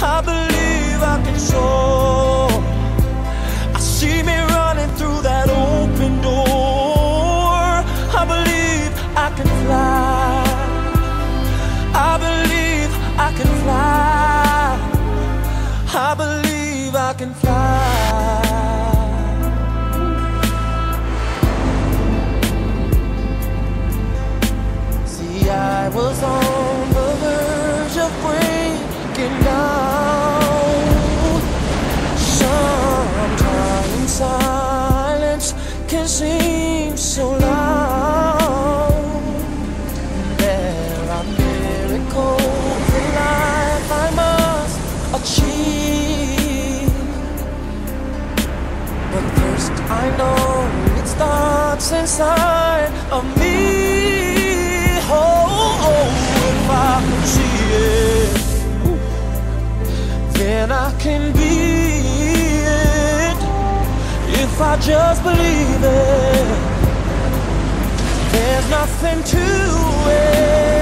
I believe I can soar. I see me running through that open door. I believe I can fly. I believe I can fly. I believe I can fly. Can seem so loud. There are miracles in life I must achieve. But first, I know it starts inside of me. Oh, oh, if I can see it, then I can be just believe it. There's nothing to it.